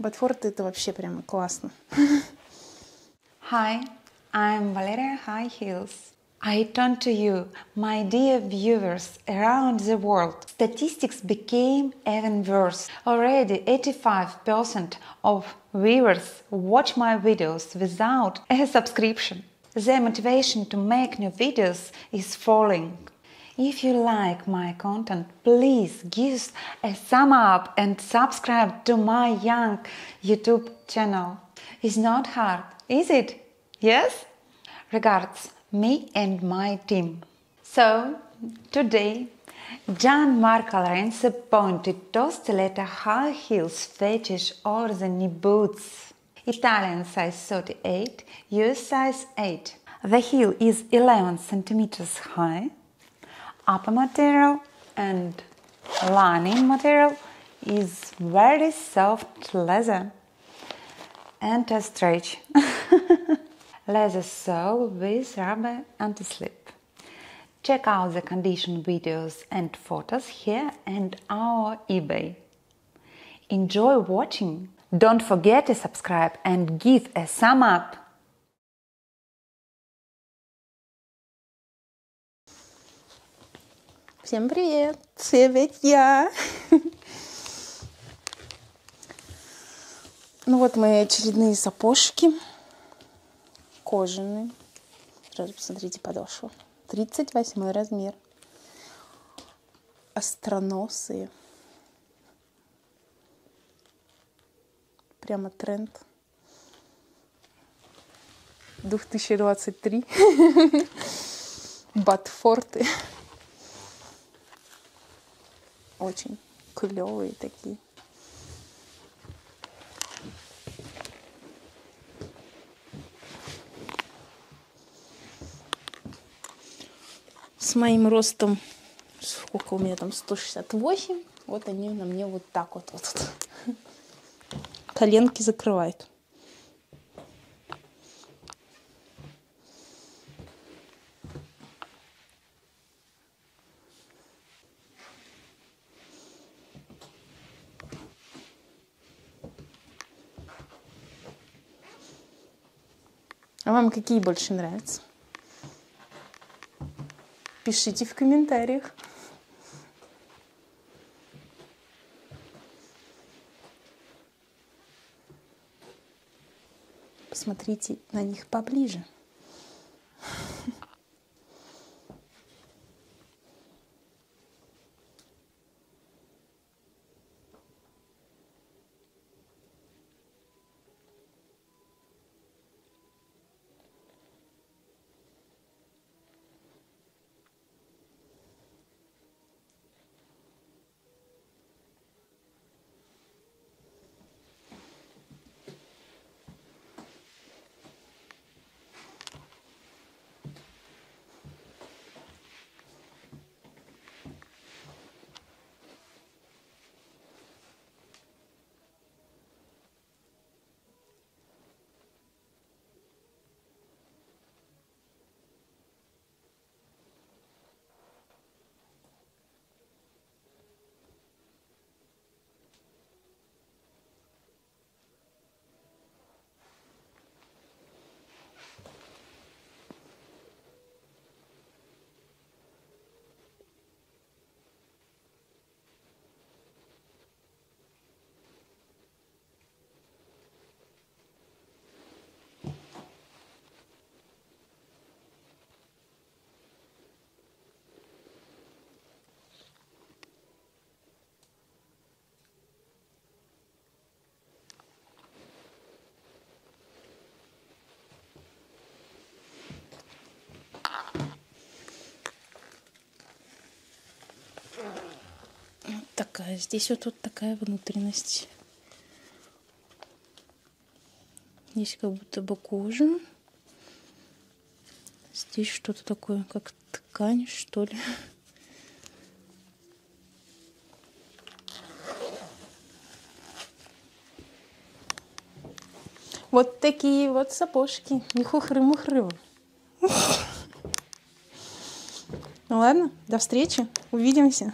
Ботфорд это вообще прямо классно. Hi, I'm Valeria High Heels. I turn to you, my dear viewers around the world. Statistics became even worse. Already 85% of viewers watch my videos without a subscription. Their motivation to make new videos is falling. If you like my content, please give a thumb up and subscribe to my young YouTube channel. It's not hard, is it? Yes? Regards, me and my team. So, today, Gian Marco Lorenzo pointed to stiletto high heels fetish over the knee boots. Italian size 38, US size 8. The heel is 11 centimeters high. Upper material and lining material is very soft leather and a stretch. leather sole with rubber anti-slip. Check out the condition videos and photos here and our eBay. Enjoy watching. Don't forget to subscribe and give a thumb up. Всем привет! Привет я! Ну вот мои очередные сапожки. Кожаные. Сразу посмотрите подошву. 38 размер. Остроносые. Прямо тренд. 2023. Батфорты. Очень клевые такие. С моим ростом, сколько у меня там, 168, вот они на мне вот так вот, вот, вот. коленки закрывают. А вам какие больше нравятся? Пишите в комментариях. Посмотрите на них поближе. Такая. Здесь вот, вот такая внутренность. Здесь как будто бы кожа. Здесь что-то такое, как ткань, что ли. Вот такие вот сапожки. Не хухры-мухры. Ну ладно, до встречи. Увидимся.